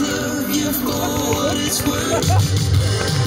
love you for what it's worth.